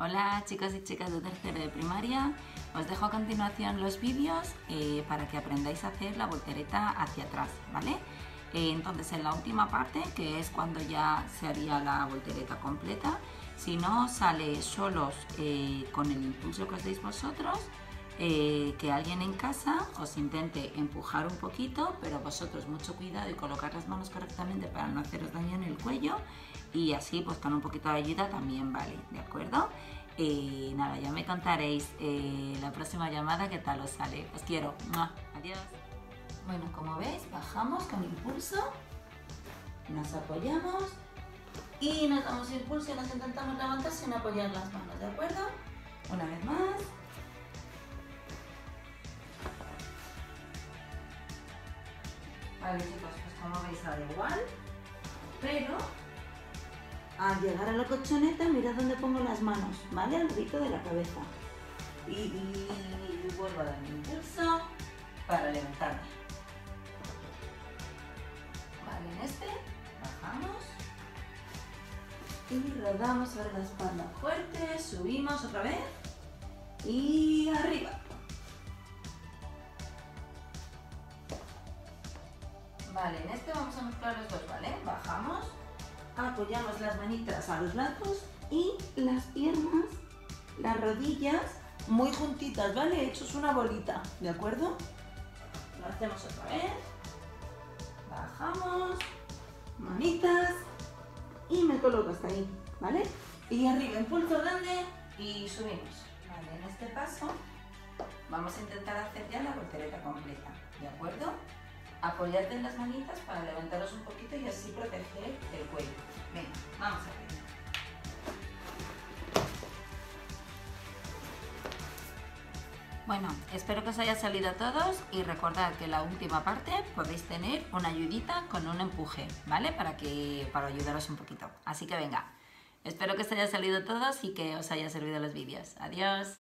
Hola chicos y chicas de tercero de primaria, os dejo a continuación los vídeos eh, para que aprendáis a hacer la voltereta hacia atrás, ¿vale? Eh, entonces en la última parte, que es cuando ya se haría la voltereta completa, si no sale solos eh, con el impulso que os deis vosotros, que alguien en casa os intente empujar un poquito, pero vosotros mucho cuidado y colocar las manos correctamente para no haceros daño en el cuello y así pues con un poquito de ayuda también vale, ¿de acuerdo? Y nada, ya me contaréis eh, la próxima llamada qué tal os sale. Os quiero. Adiós. Bueno, como veis, bajamos con impulso, nos apoyamos y nos damos impulso y nos intentamos levantar sin apoyar las manos, ¿de acuerdo? Una vez más. Vale chicos, pues como veis ahora igual, pero al llegar a la colchoneta, mira dónde pongo las manos, ¿vale? Al rito de la cabeza. Y, vuelvo a dar mi impulso para levantarme. Vale, en este, bajamos. Y rodamos sobre la espalda fuerte, subimos otra vez. Y arriba. Vale, en este vamos a mezclar los dos, ¿vale? Bajamos apoyamos las manitas a los lados y las piernas, las rodillas muy juntitas, ¿vale? Hechos una bolita, ¿de acuerdo? Lo hacemos otra vez. Bajamos, manitas y me coloco hasta ahí, ¿vale? Y arriba, impulso grande y subimos. Vale, en este paso vamos a intentar hacer ya la voltereta completa, ¿de acuerdo? apoyarte en las manitas para levantaros un poquito y así proteger el Bueno, espero que os haya salido a todos y recordad que la última parte podéis tener una ayudita con un empuje, ¿vale? Para, que, para ayudaros un poquito. Así que venga, espero que os haya salido a todos y que os haya servido los vídeos. Adiós.